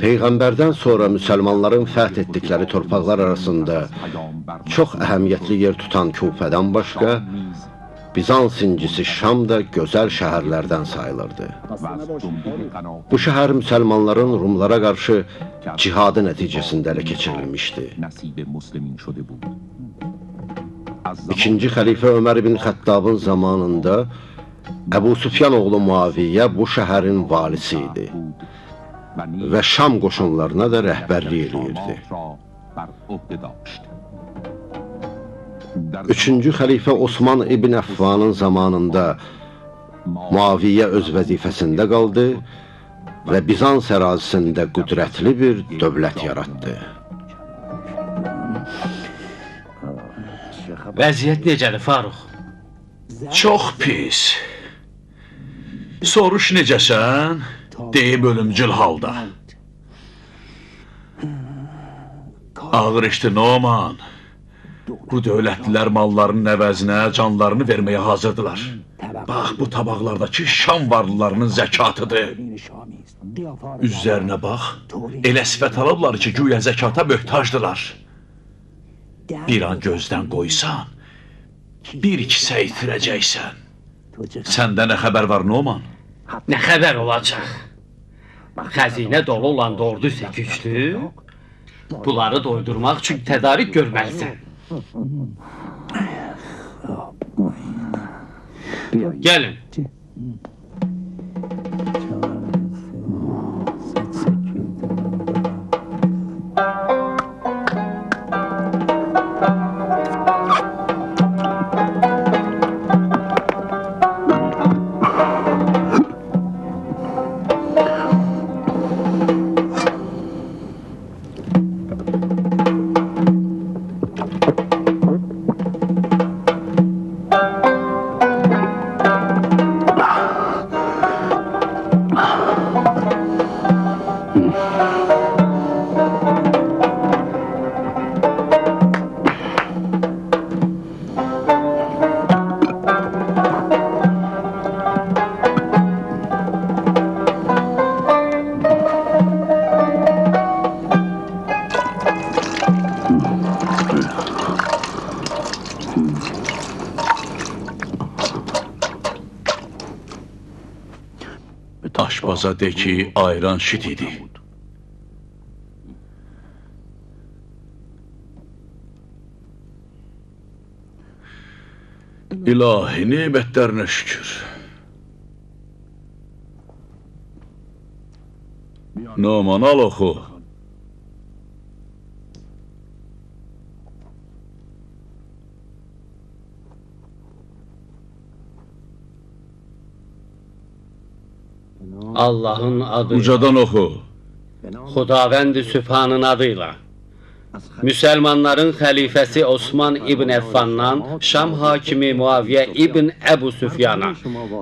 Peyğəmbərdən sonra müsəlmanların fəth etdikləri torpaqlar arasında çox əhəmiyyətli yer tutan Kufədən başqa, Bizans incisi Şam da gözəl şəhərlərdən sayılırdı. Bu şəhər müsəlmanların Rumlara qarşı cihadı nəticəsində ələ keçirilmişdi. İkinci xəlifə Ömər ibn Xəttabın zamanında Əbu Süfyan oğlu Muaviyyə bu şəhərin valisi idi və Şam qoşunlarına da rəhbərlik eləyirdi. Üçüncü xəlifə Osman ibn Əfvanın zamanında Muaviyyə öz vəzifəsində qaldı və Bizans ərazisində qüdrətli bir dövlət yaratdı. Vəziyyət necədir Faruq? Çox pis. Soruş necəsən? Deyib ölümcül halda. Ağır işdi Noman. Bu dövlətlilər mallarının əvəzinə canlarını verməyə hazırdılar. Bax, bu tabaqlardakı Şam varlılarının zəkatıdır. Üzlərinə bax, elə sifət alıblar ki, güya zəkata möhtacdılar. Bir an gözdən qoysan, bir kisə itirəcəksən. Səndə nə xəbər var, Noman? Nə xəbər olacaq? Xəzinə dolu olan ordu isə güclü. Bunları doydurmaq üçün tədarik görməlisən. Gəlin. Aşpaza de ki, ayran şit idi. İlahi nimətlərinə şükür. Noman al oxu. Allahın adı Ucadan oxu. Xudavənd Sübhanın adıyla. Müsəlmanların xəlifəsi Osman ibn Əffandan Şam hakimi Muaviyə ibn Əbu Süfyana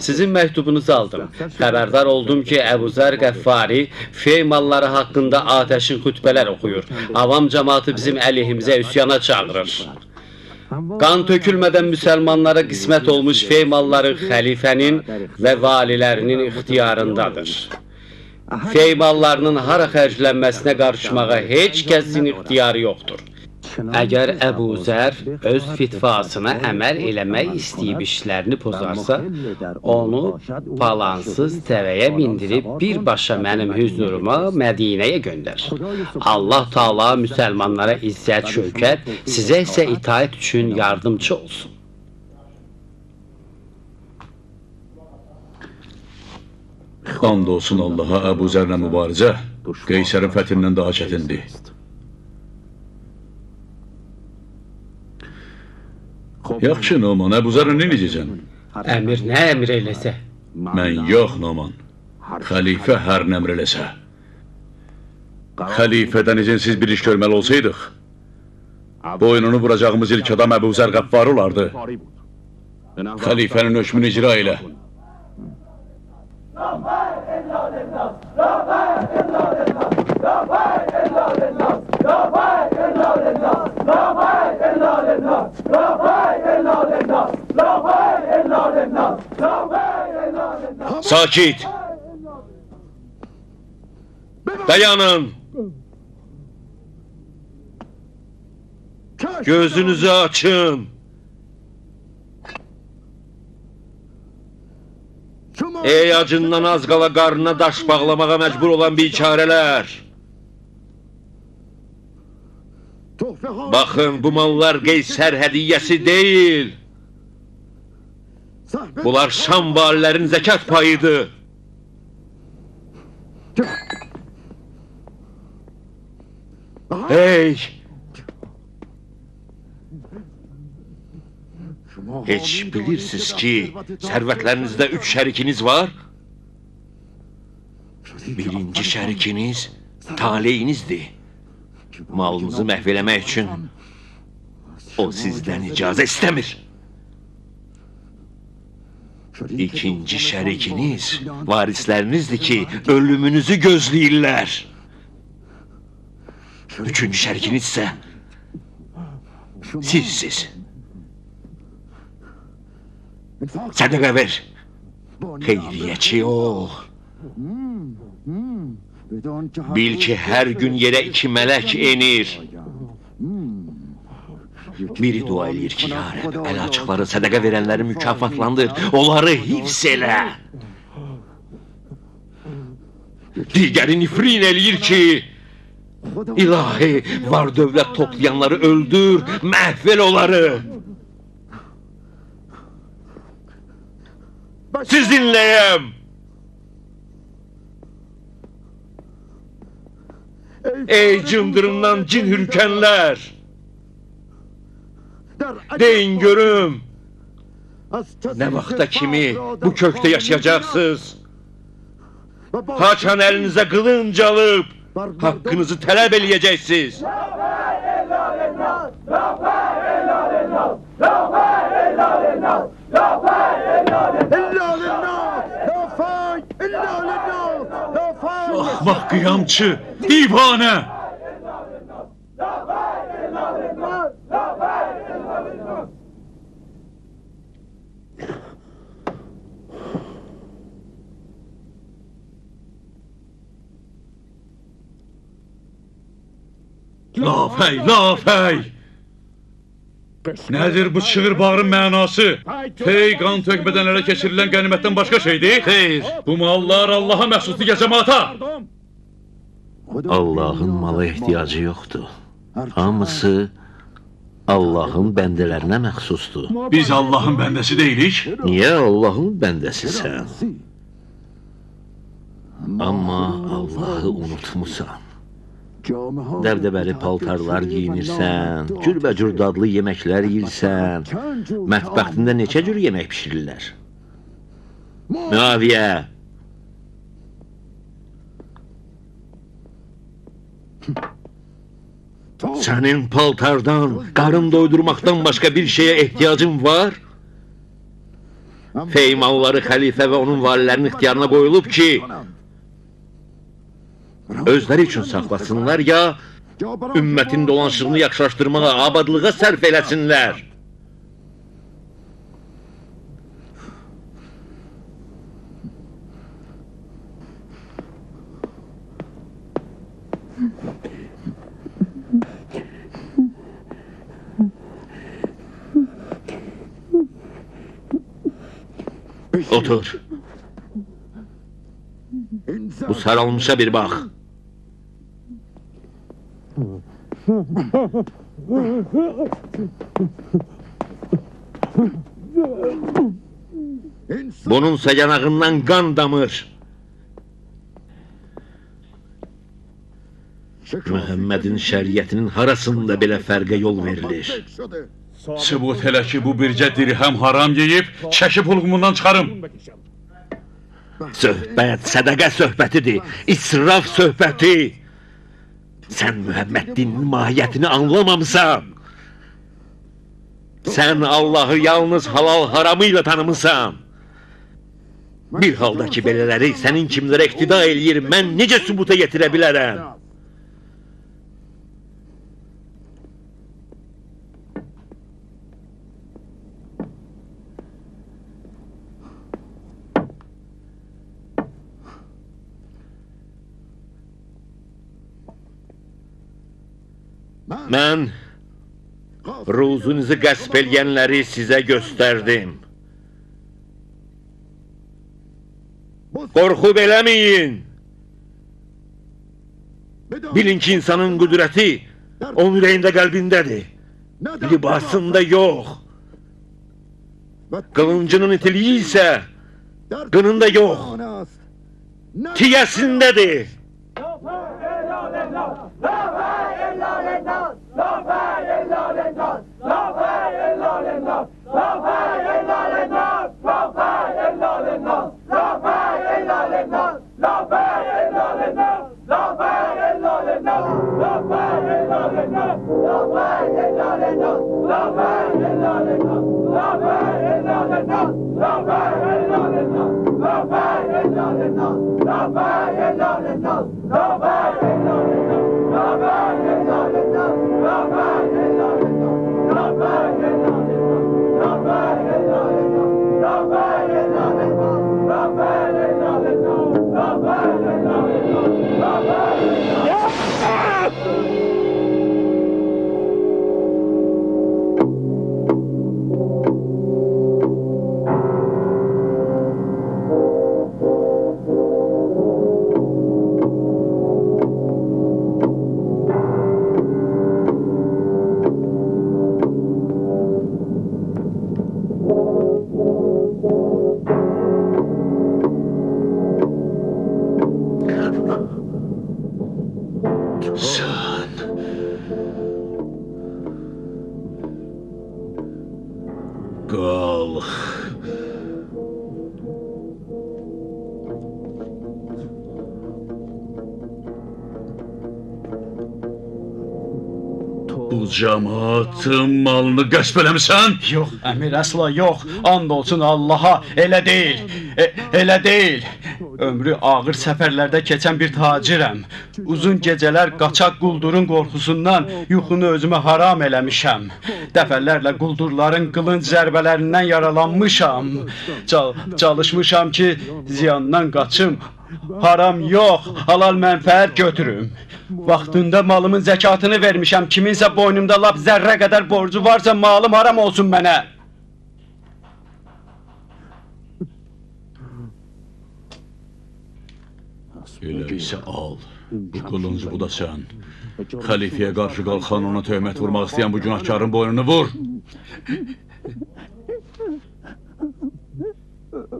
sizin məktubunuzu aldım. Xəbərdar oldum ki, Əbu Zər Qəffari fey malları haqqında atəşin xütbələr oxuyur. Avam cəmaatı bizim əleyhimizə üsyana çağırır. Qan tökülmədən müsəlmanlara qismət olmuş fey malları xəlifənin və valilərinin ixtiyarındadır. Fey mallarının hara xərclənməsinə qarışmağa heç kəsin ixtiyarı yoxdur. Əgər Əbu Zər öz fitvasına əməl eləmək istəyib işlərini pozarsa, onu palansız təvəyə bindirib birbaşa mənim hüzuruma Mədinəyə göndər. Allah Taala müsəlmanlara izzət, şövkət, sizə isə itaət üçün yardımçı olsun. And olsun Allaha Əbu Zərlə mübarizə Qeysərin fəthindən daha çətindir. Yaxşı Noman, Əbu Zərlə nə edəcəksən? Əmir nə əmr eləsə? Mən yox Noman. Xəlifə hər nə əmr eləsə. Xəlifədən izinsiz bir iş görməli olsaydıq, boynunu vuracağımız ilk adam Əbu Zər Qəffar olardı. Xəlifənin hökmünü icra elə. Sakit! Dayanın. Gözünüzü açın. Ey acından az qala qarnına daş bağlamağa məcbur olan biçarələr. Baxın, bu mallar Qeysər hədiyyəsi deyil. Bunlar Şam valilərin zəkat payıdır. Hey! Heç bilirsiniz ki, sərvətlərinizdə üç şərikiniz var? Birinci şərikiniz taleyinizdir. Malınızı məhv eləmək üçün o sizdən icazə istəmir. İkinci şərikiniz varislərinizdir ki, ölümünüzü gözləyirlər. Üçüncü şərikiniz isə sizsiz. Sədəqə ver. Xeyriyyəçi ol. Bil ki, hər gün yerə iki mələk enir. Biri dua eləyir ki, ya Rəbb, əl açıqları sədəqə verənləri mükafatlandır, onları hifz elə. Digəri nifrin eləyir ki, ilahi, var dövlət toplayanları öldür, məhv el onları. Sizinləyəm. Ey cındırından cin hürkənlər! Deyin görüm. Ne vakta kimi bu kökte yaşayacaksınız? Haçan elinize kılınç alıp hakkınızı talep eleyeceksiniz. Ahmak kıyamçı, divane! Qiyamçı, divanə! Lafey, lafey! Nədir bu çığır bağırın mənası? Hey qan tökmədən ələ keçirilən qənimətdən başqa şeydir? Xeyr, Bu mallar Allaha məxsusdur ya cəmaata? Allahın mala ehtiyacı yoxdur. Hamısı Allahın bəndələrinə məxsusdur. Biz Allahın bəndəsi deyilik. Niyə Allahın bəndəsisən? Amma Allahı unutmusan. Dəbdəbəli paltarlar giyinirsən, cürbəcür dadlı yeməklər yeyirsən, mətbəxtində neçə cür yemək bişirirlər? Müaviyə! Sənin paltardan, qarın doydurmaqdan başqa bir şeyə ehtiyacın var? Feymalları xəlifə və onun valilərinin ixtiyarına qoyulub ki, özləri üçün saxlasınlar ya ümmətin dolanışığını yaxşılaşdırmağa, abadlığa sərf eləsinlər. Otur. Bu sarılmışa bir bax. Bununsa yanağından qan damır. Məhəmmədin şəriətinin harasında belə fərqə yol verilir? Sübut elə ki, bu bircə dirhəm haram yeyib, çəki pulğumundan çıxarım. Söhbət sədaqə söhbətidir, israf söhbəti. Sən Mühəmməd dininin mahiyyətini anlamamısan. Sən Allahı yalnız halal haramı ilə tanımısan. Bir halda ki, belələri sənin kimlərə iqtida eləyir, mən necə sübuta yetirə bilərəm? Mən ruzunuzu qəsb eləyənləri sizə göstərdim. Qorxub eləməyin. Bilin ki, insanın qüdrəti onun ürəyində, qəlbindədir. Libasında yox. Qılıncının itiliyi isə qınında yox. Tiyəsindədir. Sən Bu cemaatın malını qəsb eləmisən? Yox, əmir, əsla yox. And olsun Allaha, elə deyil. E, elə deyil. Ömrü ağır səfərlərdə keçən bir tacirəm. Uzun gecələr qaçaq quldurun qorxusundan yuxunu özümə haram eləmişəm. Dəfələrlə quldurların qılınc zərbələrindən yaralanmışam. Cal çalışmışam ki, ziyandan qaçım. Haram yox, halal mənfəət götürüm. Vaxtında malımın zəkatını vermişəm. Kiminsə boynumda lap zərrə qədər borcu varsa malım haram olsun mənə. İsə al. Bu qılınc bu da sən. Xəlifəyə qarşı qalxan ona töhmət vurmaq istəyən bu günahkarın boynunu vur.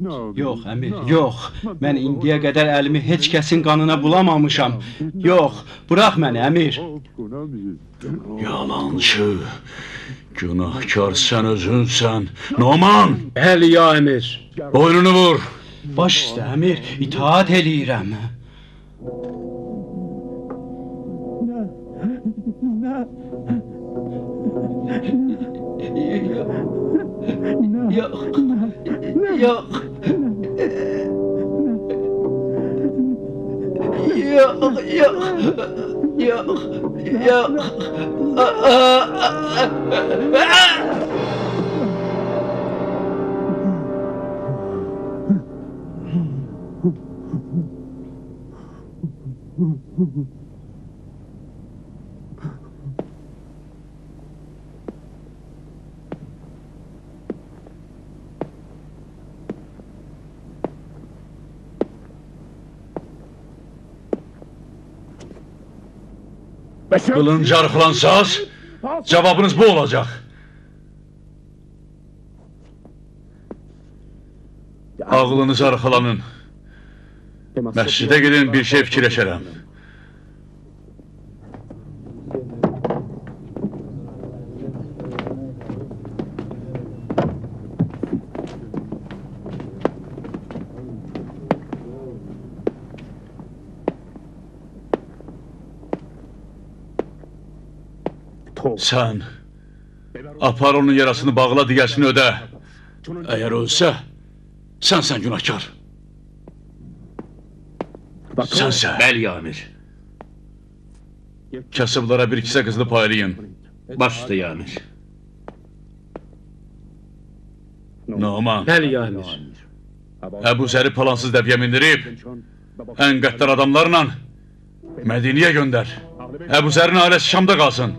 Yox, əmir, yox. Mən indiyə qədər əlimi heç kəsin qanına bulamamışam. Yox, burax məni, əmir. Yalancı. Günahkar sən özünsən. Noman, Bəli, ya əmir. boynunu vur. Baş üstə, əmir, itaat eləyirəm. Yox. Yox. Yox, yox. Yox. Yox. Qılınc arxılansaz, cavabınız bu olacaq. Ağlınızı arxalanın. Məscidə gedin bir şey fikirləşərəm. Sən apar onun yarasını bağla digərsini ödə. Əgər ölsə, sənsən günahkar. Sənsə. Bəli, ya əmir. Kasıblara bir kisə qızlı paylayın. Baş üstə, ya əmir. Numan, Bəli, ya əmir. Əbu Zəri palansız dəvyə mindirib, ən qəddar adamlarla Mədiniyə göndər. Əbu Zərin ailəsi Şamda qalsın.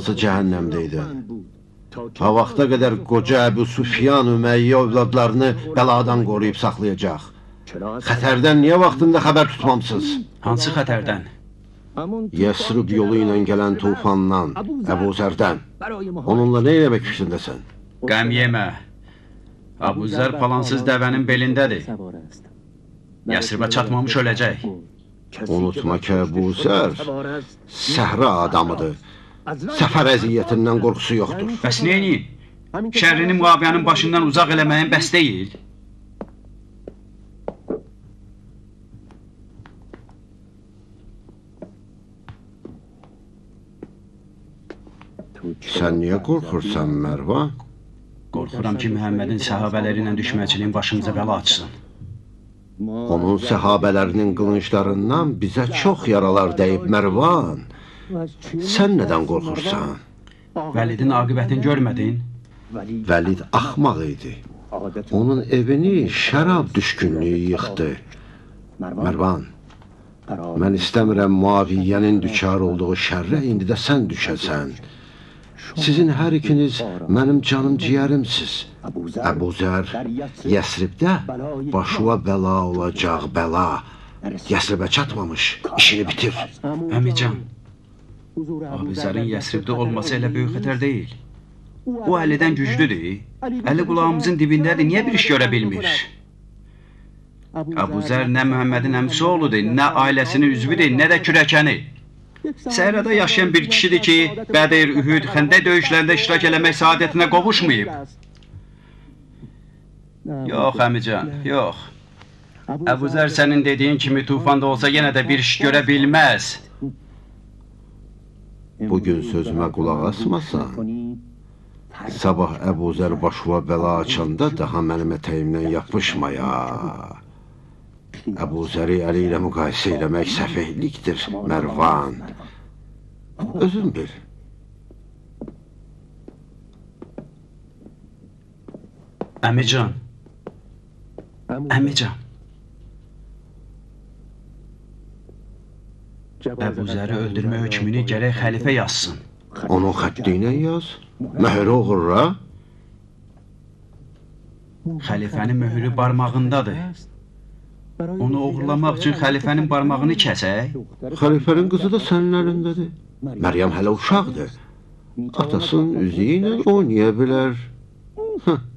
Hansı cəhənnəmdə? Ha vaxta qədər qoca Əbu Sufyan Ümeyyə övladlarını bəladan qoruyub saxlayacaq. Xətərdən niyə vaxtında xəbər tutmamısınız? Hansı xətərdən? Yəsrib yolu ilə gələn tufandan, Əbu Zərdən. Onunla nə eləmək fikrindəsən? Qəm yemə. Abuzər palansız dəvənin belindədir. Yəsribə çatmamış öləcək. Unutma ki, Əbu Zər səhra adamıdır. Səfər əziyyətindən qorxusu yoxdur. Bəs neyini? Şərrini Muaviyənin başından uzaq eləməyin bəs deyil. Sən niyə qorxursan, Mərva? Qorxuram ki, Məhəmmədin səhabələri ilə düşmənçiliyin başımıza bəla açsın. Onun səhabələrinin qılınclarından bizə çox yaralar dəyib, Mərvan. Sən nədən qorxursan? Vəlidin aqibətini görmədin? Vəlid axmaq idi. Onun evini şərab düşkünlüyü yıxdı. Mərvan, mən istəmirəm Muaviyyənin düçar olduğu şərrə indi də sən düşəsən. Sizin hər ikiniz mənim canım ciyərimsiz. Əbu Zər, Yəsribdə başıva bəla olacaq bəla. Yəsribə çatmamış, işini bitir. Əmican, Abuzərin Yəsribdə olması elə böyük xətər deyil. O Əlidən güclüdür. Əli qulağımızın dibindədir. Niyə bir iş görə bilmir? Abuzər nə Məhəmmədin əmsi oğludur, nə ailəsinin üzvüdür, nə də kürəkəni. Səhrada yaşayan bir kişidir ki, Bədir, Ühüd, Xəndək döyüşlərində iştirak eləmək saadətinə qovuşmayıb. Yox, əmican, yox. Əbuzər sənin dediyin kimi tufanda olsa yenə də bir iş görə bilməz. Bugün sözümə qulaq asmasan, sabah Əbu Zər başıva bəla açanda daha mənim ətəyimdən yapışmaya. Əbu Zəri əli ilə müqayisə eləmək səfehlikdir, Mərvan. Özün bil. Əmican, əmican. Əbuzəri öldürmə hökmünü gərək xəlifə yazsın. Onun xətti ilə yaz. Məhəri oğurra. Xəlifənin möhrü barmağındadır. Onu oğurlamaq üçün xəlifənin barmağını kəsək? Xəlifənin qızı da sənin əlindədir. Məryəm hələ uşaqdır. Atasının üzüyü ilə oynaya bilər. Hıh.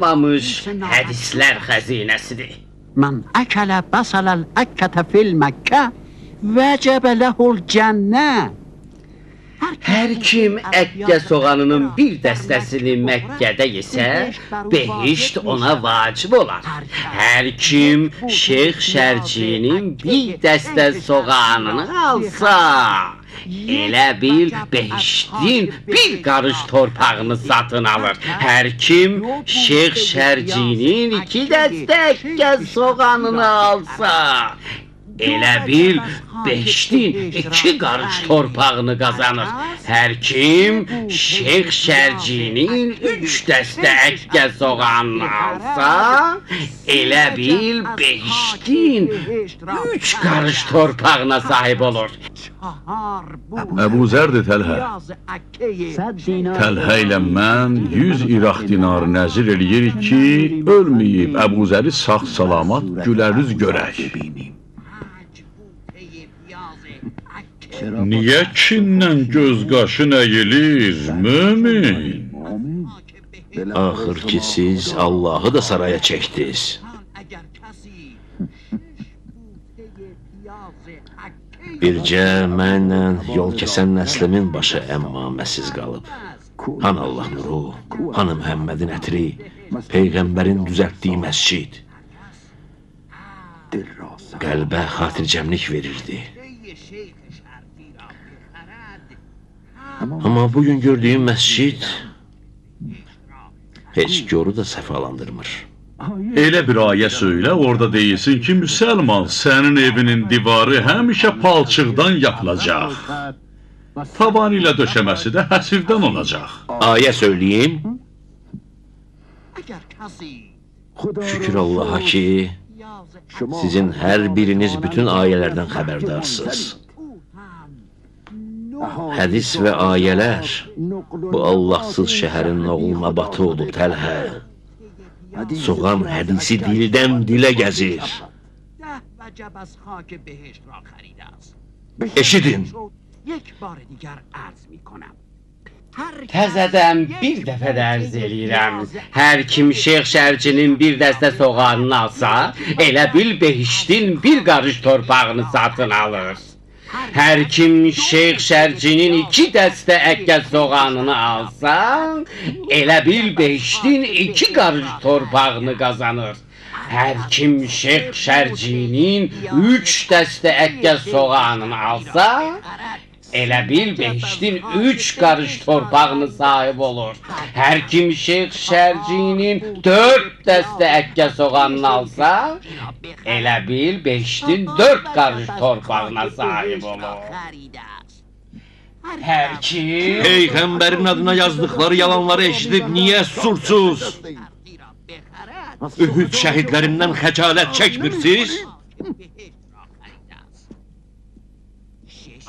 saxlanmamış hədislər xəzinəsidir. Mən əkələ bəsələl əkkətə fil Məkkə və cəbələhul cənnə. Hər kim əkkə soğanının bir dəstəsini Məkkədə yesə, behişt ona vacib olar. Hər kim Şeyx Şərcinin bir dəstə soğanını alsa, elə bil behiştin bir qarış torpağını satın alır. Hər kim Şeyx Şərcinin iki dəstə əkkə soğanını alsa, Elə bil beşdin iki qarış torpağını qazanır. Hər kim Şeyx Şərcinin üç dəstə əkkə soğanını alsa, elə bil beşdin üç qarış torpağına sahib olur. Əbu Zərdir Təlhə. Təlhə ilə mən 100 İraq dinarı nəzir eləyirik ki, ölməyib Əbu Zəri sağ-salamat gülərüz görək. Niyə kinlə göz qaşın əyilir, mömin? Axır ki siz Allahı da saraya çəkdiniz. Bircə mənlə yol kəsən nəslimin başı əmmaməsiz qalıb. Han Allah nuru, hanı Məhəmmədin ətri, Peyğəmbərin düzəltdiyi məscid qəlbə xatircəmlik verirdi. Amma bugün gördüyüm məscid heç yoru da səfalandırmır. Elə bir ayə söylə, orada deyilsin ki, müsəlman, sənin evinin divarı həmişə palçıqdan yapılacaq. Tavan ilə döşəməsi də həsirdən olacaq. Ayə söyləyim. Şükür Allaha ki, sizin hər biriniz bütün ayələrdən xəbərdarsınız. Hədis və ayələr bu Allahsız şəhərin oğluna batı olub təlhə. Soğan hədisi dildən dilə gəzir. Eşidin. Təzədən bir dəfə də ərz eləyirəm. Hər kim Şeyx Şərcinin bir dəstə soğanını alsa, elə bil behiştin bir qarış torpağını satın alır. Hər kim Şeyx Şərcinin iki dəstə əkkəz soğanını alsa, elə bil behiştin iki qarış torpağını qazanır. Hər kim Şeyx Şərcinin üç dəstə əkkəz soğanını alsa, Elə bil beşdin üç qarış torpağını sahib olur. Hər kim Şeyx Şərcinin dörd dəstə əkkə soğanını alsa, elə bil beşdin dörd qarış torpağına sahib olur. Hər kim... Peyğəmbərin adına yazdıqları yalanları eşidib niyə sursuz? Ühüd şəhidlərindən xəcalət çəkmirsiniz?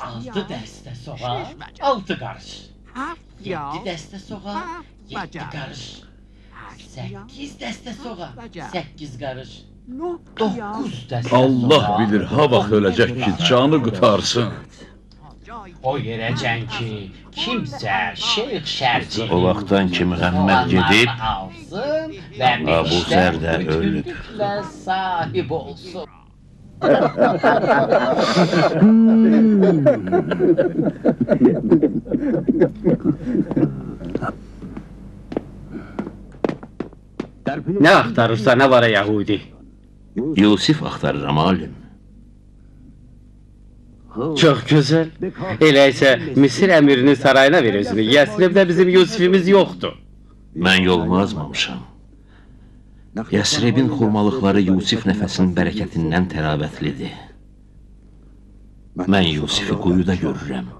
Altı dəstə soğa, altı qarış. Yeddi dəstə soğa, yeddi qarış. Səkkiz dəstə soğa, səkkiz qarış. Doqquz dəstə Allah soğa. bilir, ha vaxt öləcək ki, canı qutarsın. O yerəcən ki, kimsə Şeyx Şərci O vaxtdan ki, Mühəmməd gedib alsın və Abu Zər də ölüb. Sahib olsun. Nə axtarırsa, nə var Yahudi? Yusif axtarıram alim. Çox gözəl. Elə isə Misir əmirinin sarayına ver özünü. Yəsribdə bizim Yusifimiz yoxdur. Mən yolumu azmamışam. Yəsribin xurmalıqları Yusif nəfəsinin bərəkətindən təravətlidir. Mən Yusifi quyuda görürəm.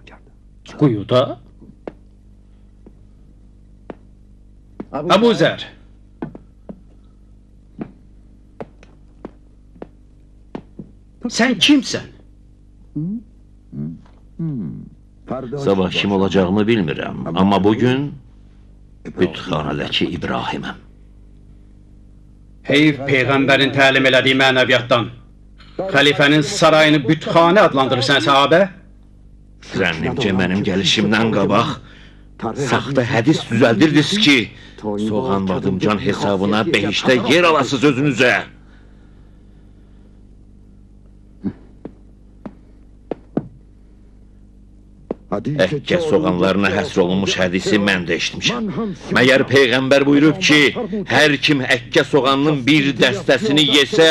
Quyuda? Əbu Zər. Sən kimsən? Sabah kim olacağımı bilmirəm, amma bugün bütxanədəki İbrahiməm. Heyf peyğəmbərin təlim elədiyi mənəviyyatdan. Xəlifənin sarayını bütxanə adlandırırsan səhabə? Zənnimcə mənim gəlişimdən qabaq saxta hədis düzəldirdiniz ki, Soğan Badımcan hesabına behişdə yer alasız özünüzə. Əkkə soğanlarına həsr olunmuş hədisi mən də eşitmişəm. Məyər Peyğəmbər buyurub ki, hər kim əkkə soğanının bir dəstəsini yesə,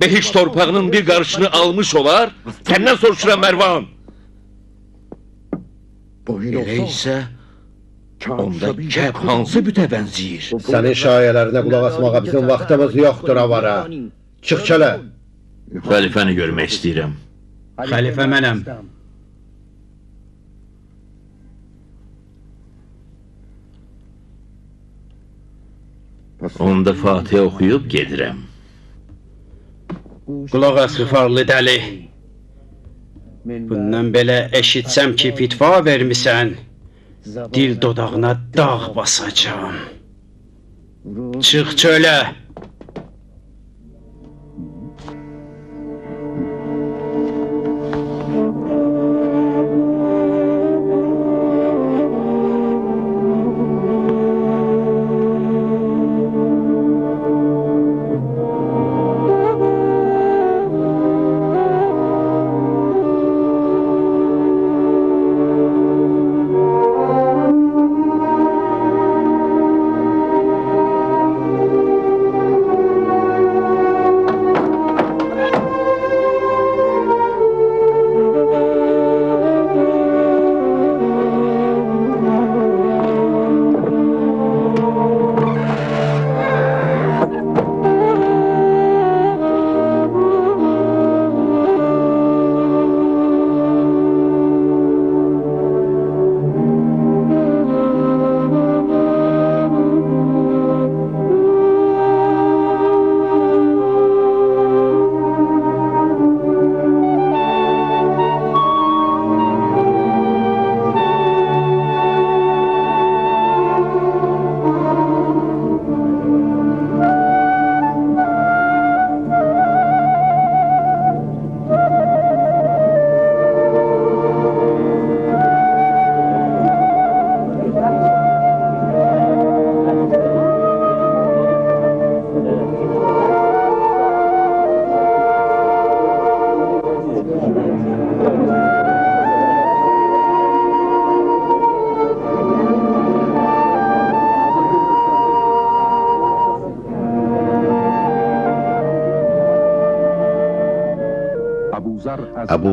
behiş torpağının bir qarışını almış olar? Səndən soruşuram Mərvan. Elə isə onda kəb hansı bütə bənzəyir? Sənin şayələrinə qulaq asmağa bizim vaxtımız yoxdur avara. Çıx çələ. Xəlifəni görmək istəyirəm. Xəlifə mənəm. Onda Fatihə oxuyub gedirəm. Qulaq as xifarlı dəli. Bundan belə eşitsəm ki, fitva vermisən, dil dodağına dağ basacağam. Çıx çölə.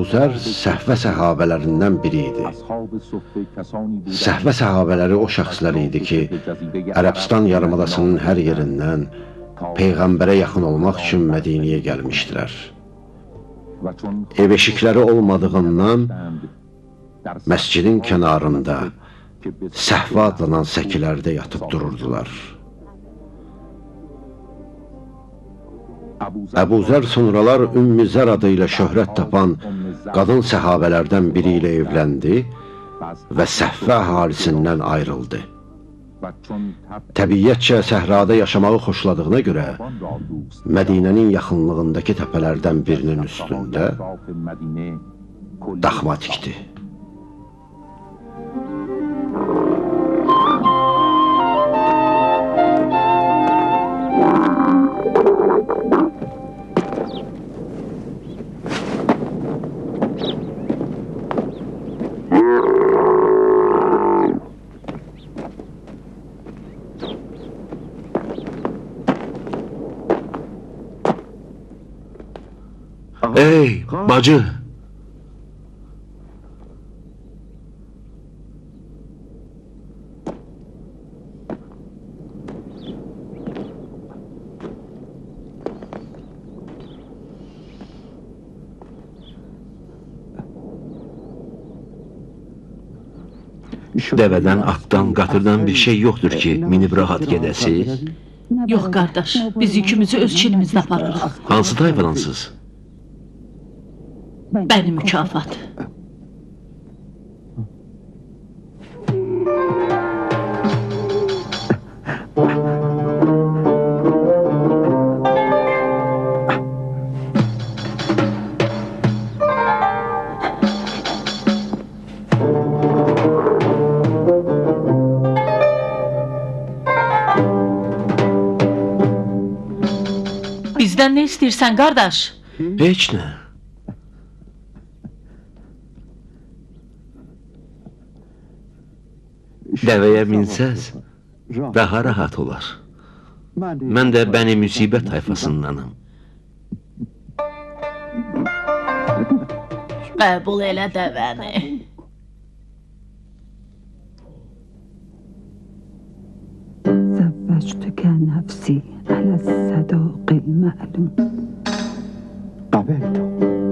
Əbu Zər səhvə səhabələrindən biri idi. Səhvə səhabələri o şəxslər idi ki, Ərəbistan yarımadasının hər yerindən Peyğəmbərə yaxın olmaq üçün Mədiniyə gəlmişdilər. Ev eşikləri olmadığından məscidin kənarında səhvə adlanan səkilərdə yatıb dururdular. Əbu Zər sonralar Ümmü Zər adı ilə şöhrət tapan qadın səhabələrdən biri ilə evləndi və səhvə əhalisindən ayrıldı. Təbiyyətcə səhrada yaşamağı xoşladığına görə Mədinənin yaxınlığındakı təpələrdən birinin üstündə daxma tikdi. Bacı! Dəvədən, atdan, qatırdan bir şey yoxdur ki, minib rahat gedəsi. Yox qardaş, biz yükümüzü öz çilimizdə aparırıq. Hansı tayfadansınız? Bəni mükafat. Bizdən nə istəyirsən qardaş? Heç nə. Dəvəyə minsəz, daha rahat olar. Mən də bəni müsibət tayfasındanam. Qəbul elə dəvəni. زوجتك نفسي على الصداق المعلوم قبلت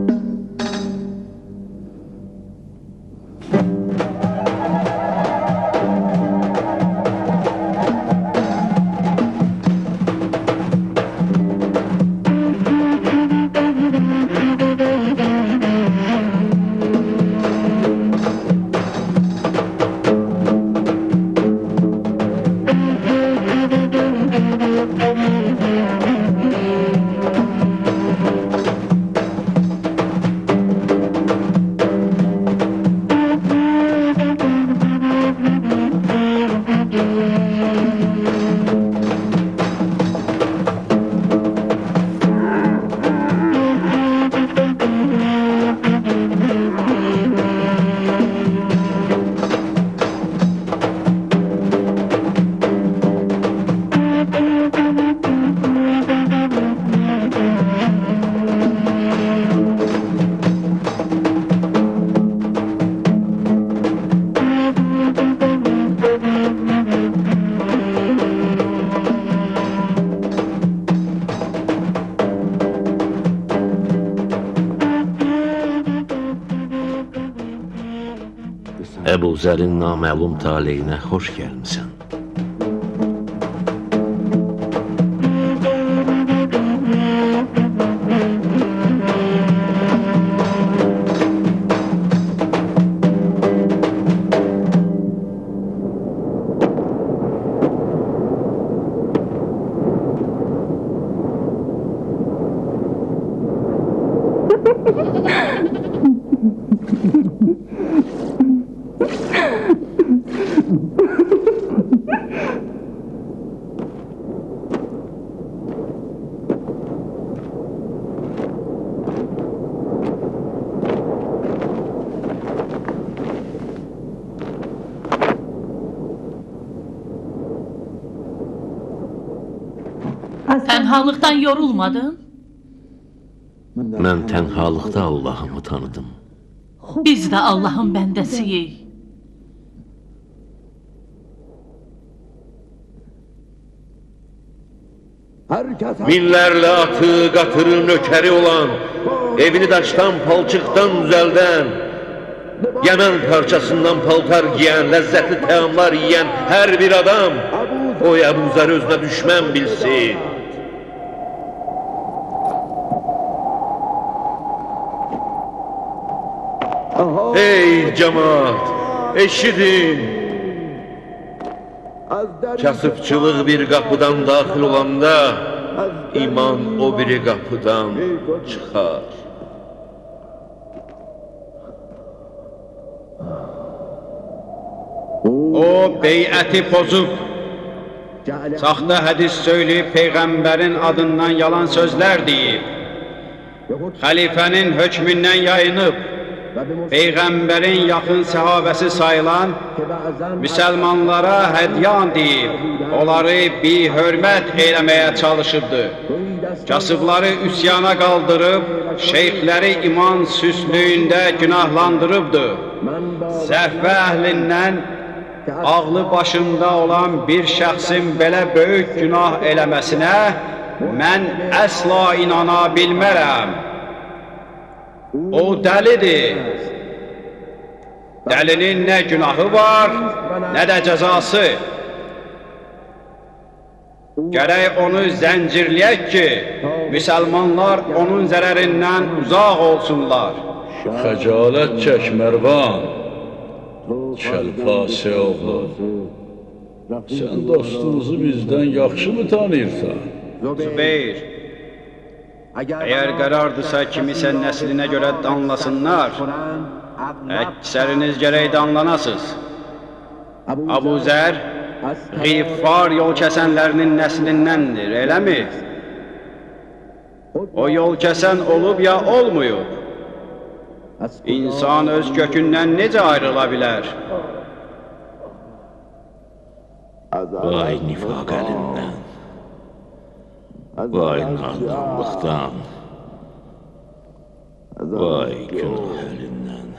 Əbu Zərin naməlum taleyinə xoş gəlmisən. Tənhalıqdan yorulmadın? Mən tənhalıqda Allahımı tanıdım. Biz də Allahın bəndəsiyik. Minlərlə atı, qatırı, nökəri olan, evini daşdan, palçıqdan düzəldən, Yemen parçasından paltar giyən, ləzzətli təamlar yiyən hər bir adam o Əbu Zər özünə düşmən bilsin. Ey cemaat, eşidin. Kasıbçılıq bir qapıdan daxil olanda, iman o biri qapıdan çıxar. O beyəti pozub, saxta hədis söyləyib Peyğəmbərin adından yalan sözlər deyib, xəlifənin hökmündən yayınıb, Peyğəmbərin yaxın səhabəsi sayılan müsəlmanlara hədyan deyib, onları bir hörmət eləməyə çalışıbdı. Kasıbları üsyana qaldırıb, şeyxləri iman süslüyündə günahlandırıbdı. Səhvə əhlindən ağlı başında olan bir şəxsin belə böyük günah eləməsinə mən əsla inana bilmərəm. O dəlidir. Dəlinin nə günahı var, nə də cəzası. Gərək onu zəncirləyək ki, müsəlmanlar onun zərərindən uzaq olsunlar. Xəcalət çək Mərvan. Kəlpası oğlu. Sən dostumuzu bizdən yaxşı mı tanıyırsan? Zübeyir, əgər qərardırsa kimisə nəslinə görə danlasınlar, əksəriniz gərək danlanasız. Abu Zər, Ğifar yol kəsənlərinin nəslindəndir, eləmi? O yol kəsən olub ya olmuyub? İnsan öz kökündən necə ayrıla bilər? Vay nifaq əlindən. Vay nadanlıqdan. Vay günah əlindən.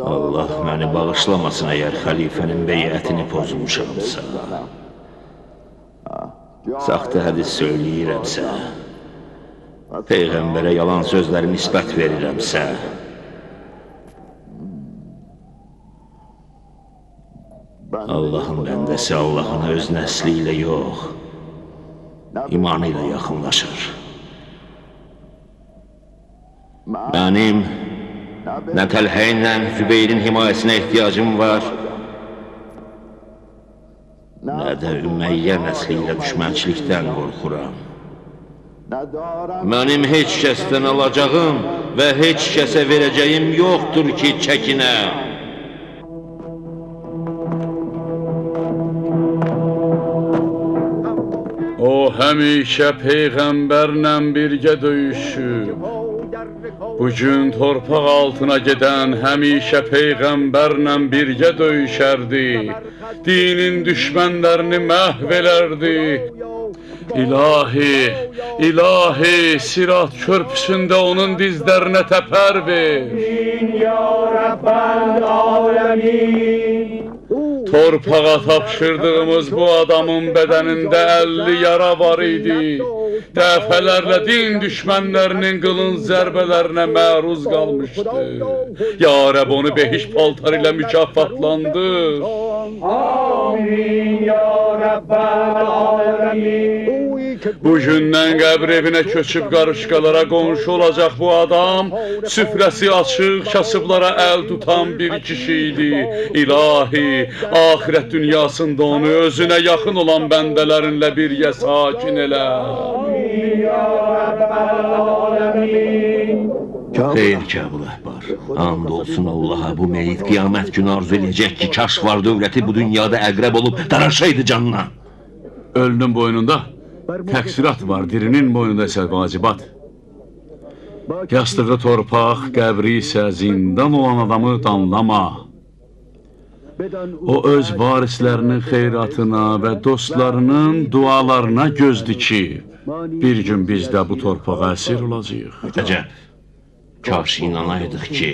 Allah məni bağışlamasın əgər xəlifənin beyətini pozmuşamsa. Saxta hədis söyləyirəmsə, Peyğəmbərə yalan sözləri nisbət verirəmsə, Allahın bəndəsi Allahın öz nəsli ilə yox, imanı ilə yaxınlaşır. Mənim nə Təlhə ilə Zübeyrin himayəsinə ehtiyacım var, nə də Ümməyyə nəsli ilə düşmənçilikdən qorxuram. Mənim heç kəsdən alacağım və heç kəsə verəcəyim yoxdur ki, çəkinəm. Həmişə Peyğəmbərlə birgə döyüşüb. Bugün torpaq altına gedən həmişə Peyğəmbərlə birgə döyüşərdi. Dinin düşmənlərini məhv elərdi. İlahi, ilahi, sirat körpüsündə onun dizlərinə təpər ver. Torpağa tapşırdığımız bu adamın bedeninde elli yara var idi. Defelerle din düşmenlerinin kılın zerbelerine maruz kalmıştı. Ya Rab onu behiş paltarıyla mükafatlandır. Amin ya Rabbel Alemin. Bu gündən qəbr evinə köçüb qarışqalara qonşu olacaq bu adam, süfrəsi açıq, kasıblara əl tutan bir kişi idi. İlahi, axirət dünyasında onu özünə yaxın olan bəndələrinlə birgə sakin elə. Xeyr Kəbul əhbar, and olsun Allaha bu meyit qiyamət günü arzu eləyəcək ki, kaş var dövləti bu dünyada əqrəb olub daraşaydı canına. Ölünün boynunda təqsirat var, dirinin boynunda isə vacibat. Yastığı torpaq, qəbri isə zindan olan adamı danlama. O öz varislərinin xeyratına və dostlarının dualarına göz dikib. Bir gün biz də bu torpağa əsir olacağıq. Əcəb. Kaş inanaydıq ki,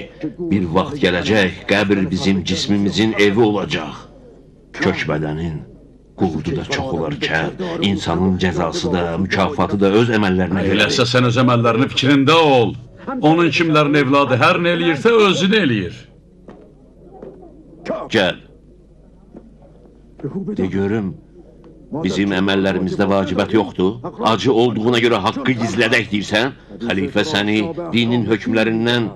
bir vaxt gələcək, qəbr bizim cismimizin evi olacaq. Kök bədənin qurdu da çox olarkən, insanın cəzası da, mükafatı da öz əməllərinə Eləsə gələcək. sən öz əməllərinin fikrində ol. Onun kimlərin evladı hər nə eləyirsə özünü eləyir. Gəl. De görüm, bizim əməllərimizdə vacibət yoxdur. Acı olduğuna görə haqqı gizlədək deyirsən, xəlifə səni dinin hökmlərindən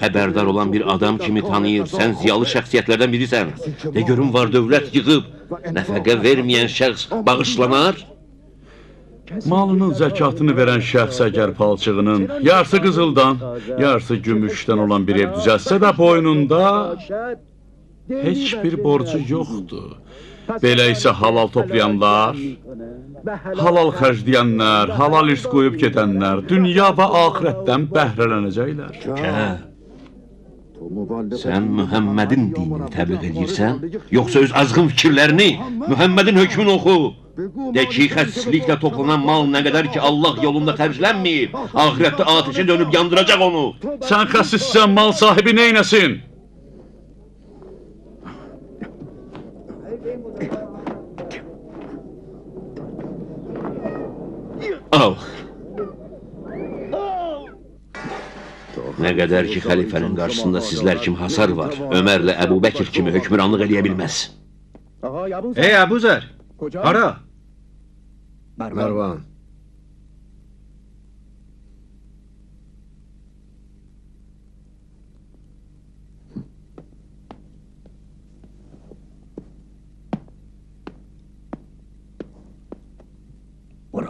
xəbərdar olan bir adam kimi tanıyır. Sən ziyalı şəxsiyyətlərdən birisən. De görüm var dövlət yığıb, nəfəqə verməyən şəxs bağışlanar. Malının zəkatını verən şəxs əgər palçığının yarısı qızıldan, yarısı gümüşdən olan bir ev düzəltsə də boynunda heç bir borcu yoxdur. Belə isə halal toplayanlar, halal xərcləyənlər, halal irs qoyub gedənlər dünya və axirətdən bəhrələnəcəklər. Hə. Sən Mühəmmədin dinini təbliğ edirsən, yoxsa öz azğın fikirlərini, Mühəmmədin hökmünü oxu. De ki, xəssizliklə toplanan mal nə qədər ki Allah yolunda xərclənməyib, axirətdə ateşə dönüb yandıracaq onu. Sən xəsissən, mal sahibi neynəsin? Al. Nə qədər ki xəlifənin qarşısında sizlər kimi hasar var, Ömərlə Əbu Bəkir kimi hökmranlıq eləyə bilməz. Ey Əbuzər, hara? Mərvan.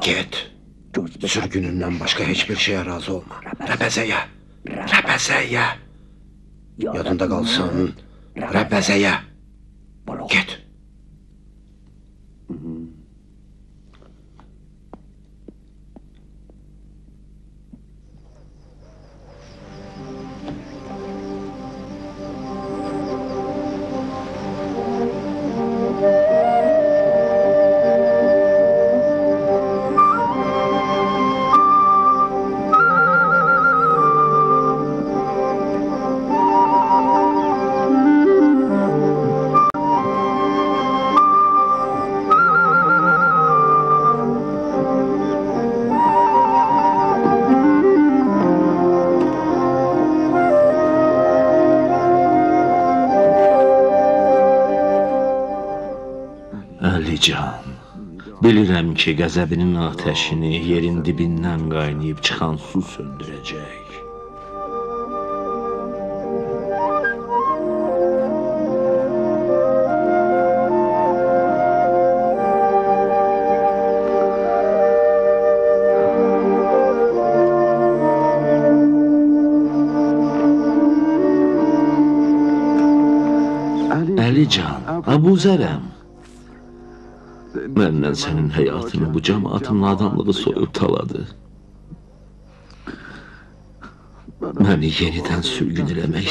Get. Sürgünündən başqa heç bir şeyə razı olma. Rəbəzəyə. räpäsäjä. Jotunta Colson, räpäsäjä. Ki, qəzəbinin atəşini yerin dibindən qaynayıb çıxan su söndürəcək. Əlican, Abuzərəm. Məndən sənin həyatını bu cəmaatın adamlığı soyub taladı. Məni yenidən sürgün eləmək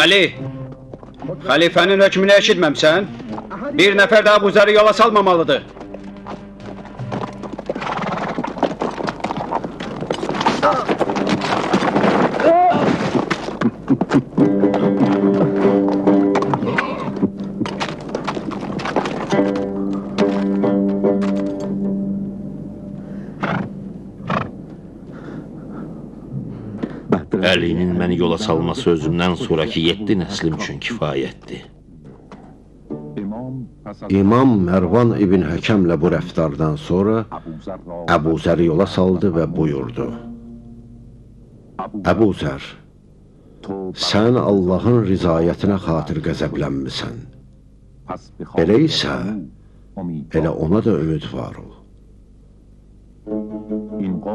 istəyirlər. Əli, xəlifənin hökmünü eşitməmsən? Bir nəfər daha bu zəri yola salmamalıdır. Yola salması özümdən sonraki 7 nəslim üçün kifayətdir. İmam Mərvan ibn Həkəmlə bu rəftardan sonra Əbu Zəri yola saldı və buyurdu. Əbu Zər, sən Allahın rizayətinə xatir qəzəblənmisən. Elə isə, elə ona da ümidvar ol.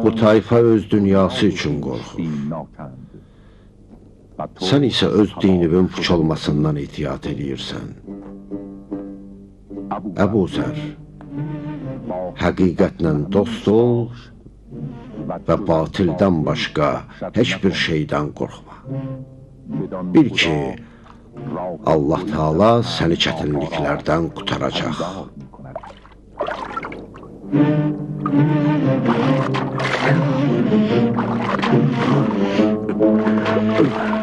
Bu tayfa öz dünyası üçün qorxur. Sən isə öz dininin puç olmasından ihtiyat edirsən. Əbu Zər, həqiqətlə dost ol və batildən başqa heç bir şeydən qorxma. Bil ki, Allah Taala səni çətinliklərdən qutaracaq. Ümmüzər. Gərək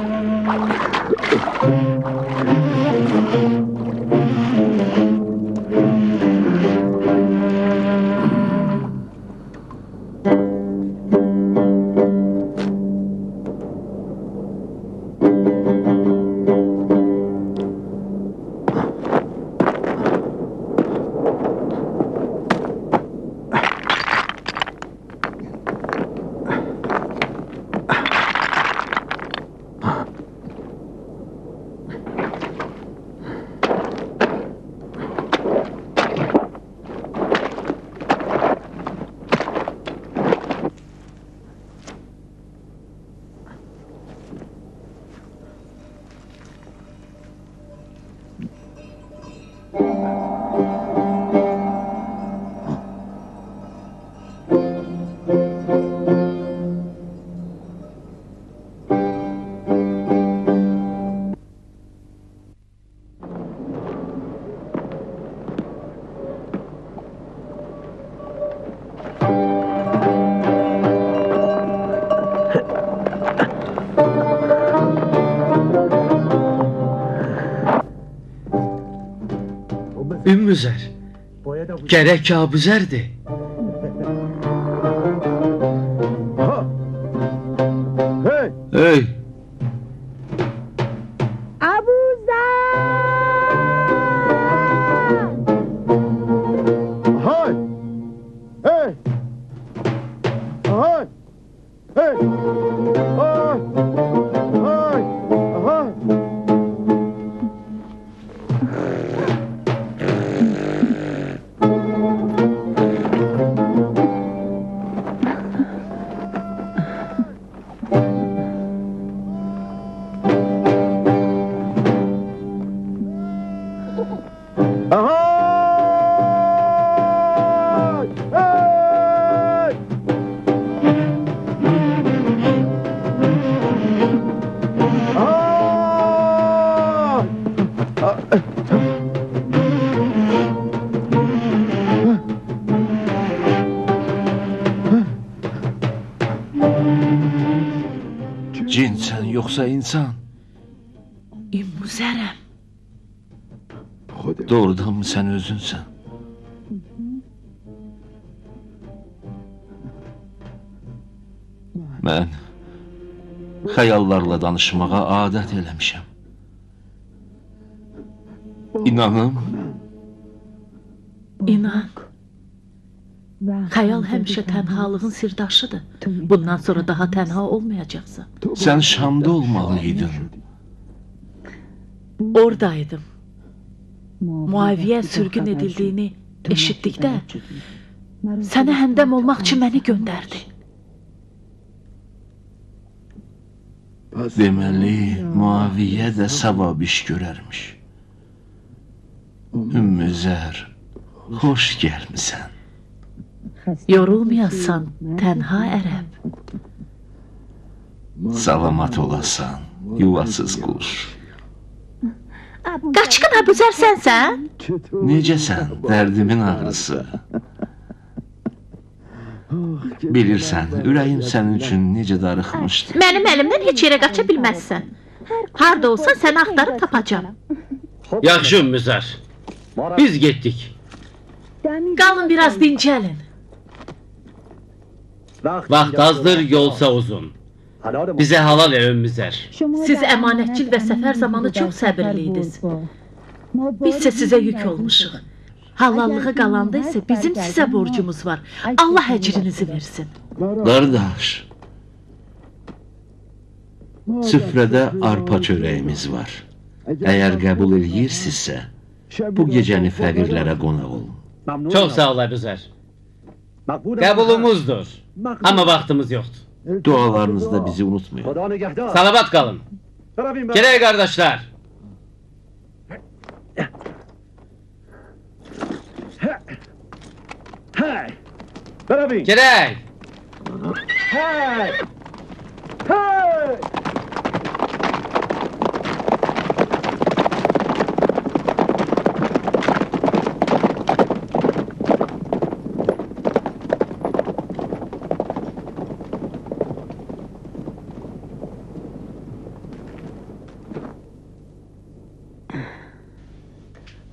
ki Abuzərdir. Hey! Doğrudanmı sən özünsən? Mən xəyallarla danışmağa adət eləmişəm. İnanım, İnan. Xəyal həmişə tənhalığın sirdaşıdır. Bundan sonra daha tənha olmayacaqsan. sən Şamda olmalıydın. Oradaydım. Muaviyə sürgün edildiyini eşitdikdə sənə həndəm olmaq üçün məni göndərdi. Deməli, Muaviyə də savab iş görərmiş. Ümmü Zər, xoş gəlmisən. Yorulmayasan, tənha ərəb. Salamat olasan, yuvasız quş. Qaçqın Abuzər sənsən? Necəsən, dərdimin ağrısı? Bilirsən, ürəyim sənin üçün necə darıxmışdı. Mənim əlimdən heç yerə qaça bilməzsən. Harda olsan səni axtarıb tapacam. Yaxşı Ümmüzər. Biz getdik. Qalın biraz dincəlin. Vaxt azdır, yolsa uzun. Bizə halal ev Ümmüzər. Siz əmanətçil və səfər zamanı çox səbirli idiniz. Bizsə sizə yük olmuşuq. Halallığı qalanda isə bizim sizə borcumuz var. Allah əcrinizi versin. Qardaş, süfrədə arpa çörəyimiz var. Əgər qəbul eləyirsinizsə, bu gecəni fəqirlərə qonaq olun. Çox sağ ol Əbuzər. Qəbulumuzdur. Amma vaxtımız yoxdur. Dualarınızda bizi unutmayın. Salavat kalın. Gelin kardeşler. Gelin. Hey! Hey!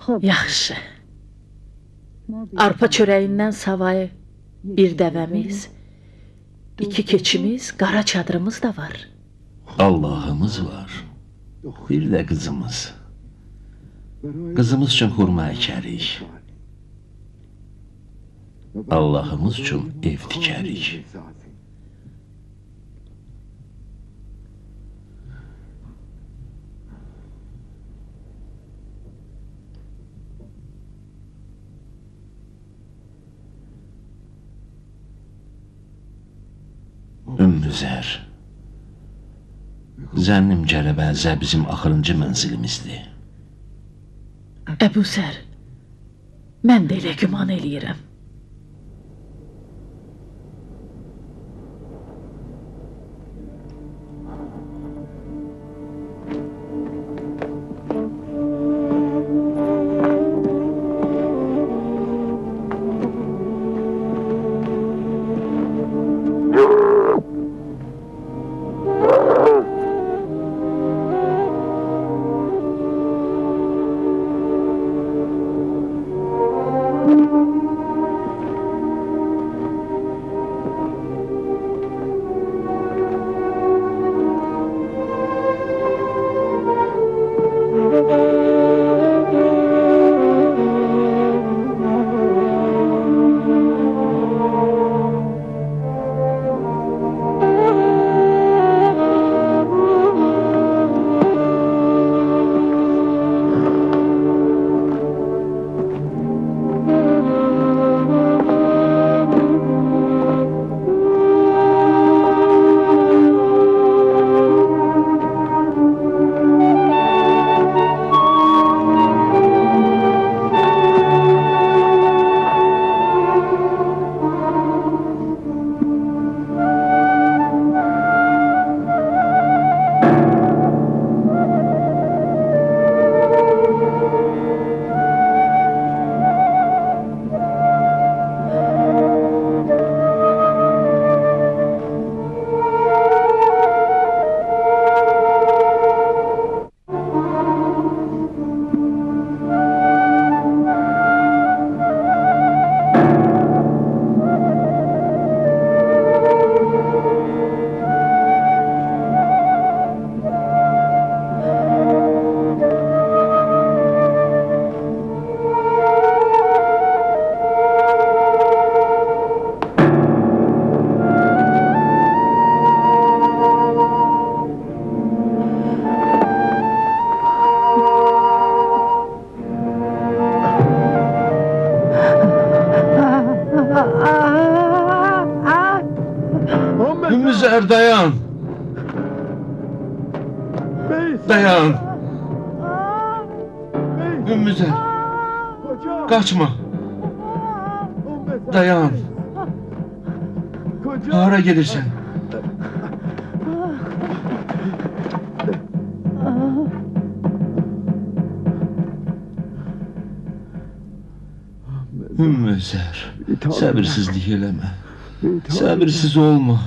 Gerək. Yaxşı. Arpa çörəyindən savayı bir dəvəmiz, iki keçimiz, qara çadırımız da var. Allahımız var. Bir də qızımız. Qızımız üçün xurma əkərik. Allahımız üçün ev tikərik. Ümmü Zər. Zənnim Gərəbəzə bizim axırıncı mənzilimizdir. Əbu Sər, mən də elə güman eləyirəm. Kaçma. Dayan. Ağra gelirsen. Ümmü Zer, sabırsızlık eleme. Sabırsız olma.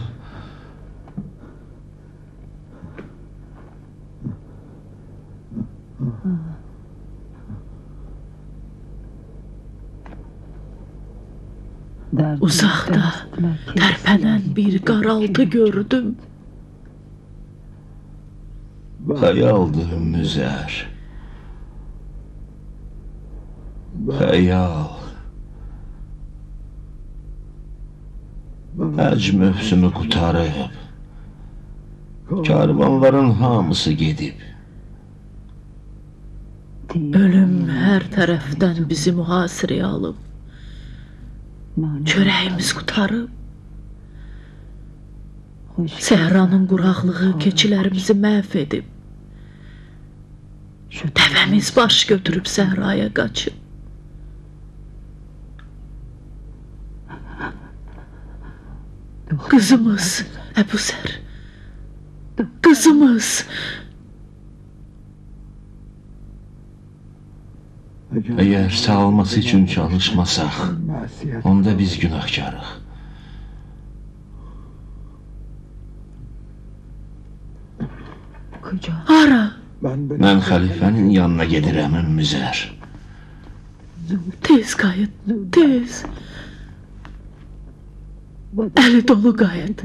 terpenen bir garaltı gördüm. Pay aldığım üzer. Pay al. Hac mövsümü kurtarıp, karvanların hamısı gedib. Ölüm her taraftan bizi muhasireye alıp, Çörəyimiz qutarıb. Səhranın quraqlığı keçilərimizi məhv edib. Dəvəmiz baş götürüb səhraya qaçıb. Qızımız Əbuzər. Qızımız. Əgər sağalması üçün çalışmasaq, onda biz günahkarıq. Hara? Mən xəlifənin yanına gedirəm Ümmüzər. Tez qayıt, tez. Əli dolu qayıt.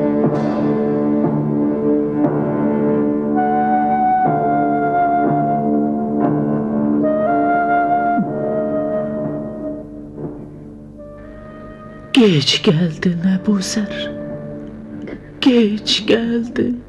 Geç geldin Ebu Ebuzer. Geç geldin.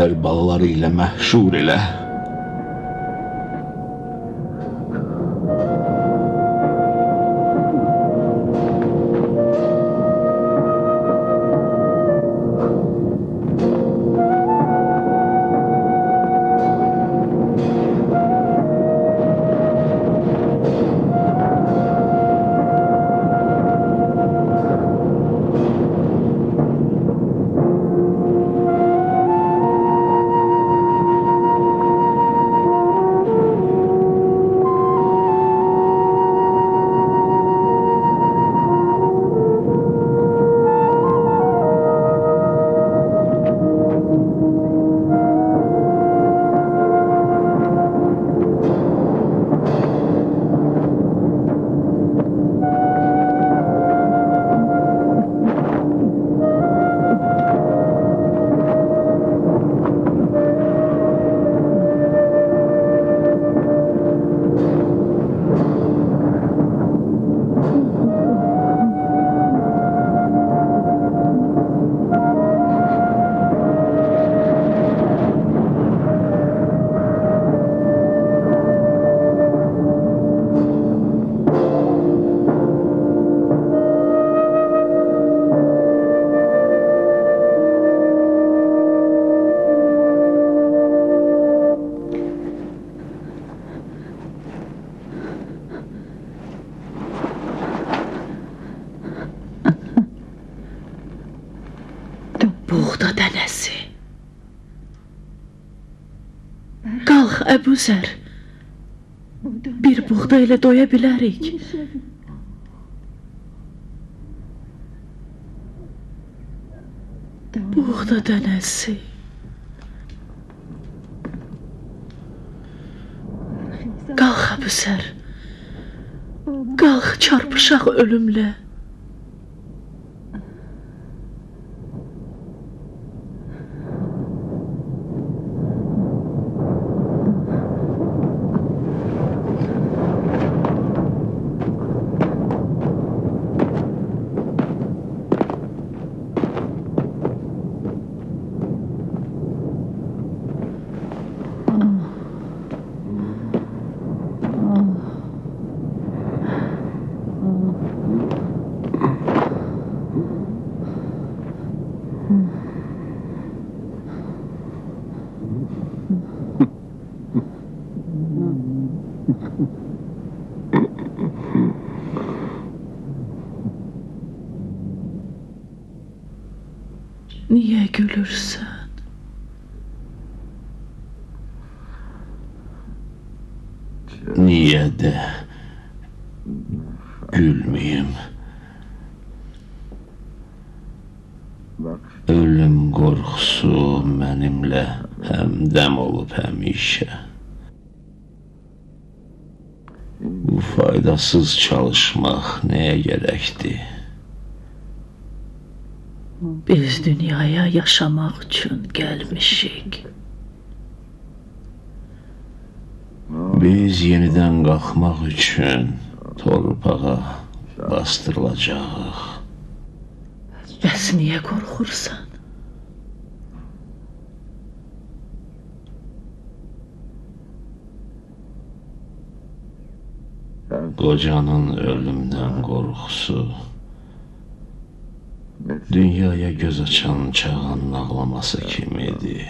Peyğəmbər balaları ilə məhşur Buğda ilə doya bilərik. Buğda dənəsi. Qalx Əbuzər. Qalx çarpışaq ölümlə. Niyə gülürsən? Niyə də gülməyim? Ölüm qorxusu mənimlə həmdəm olub həmişə. Bu faydasız çalışmaq nəyə gərəkdir? Biz dünyaya yaşamaq üçün gəlmişik. Biz yenidən qalxmaq üçün torpağa bastırılacağıq. Bəs niyə qorxursan? Qocanın ölümdən qorxusu Dünyaya göz açan çağın ağlaması kimiydi?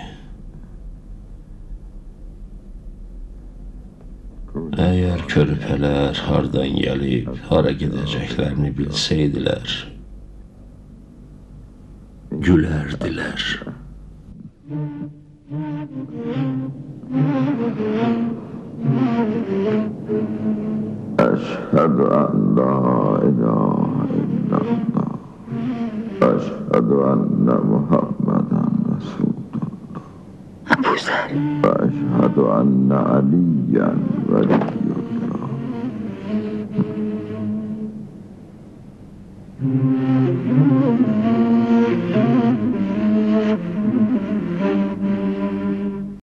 Əgər körpələr hardan gəlib, hara gedəcəklərini bilsəydilər, gülərdilər. Əşhədu ən la ilahe أشهد ان محمدا رسول الله أبو سهل وأشهد أن عليا ولي الله Thank you.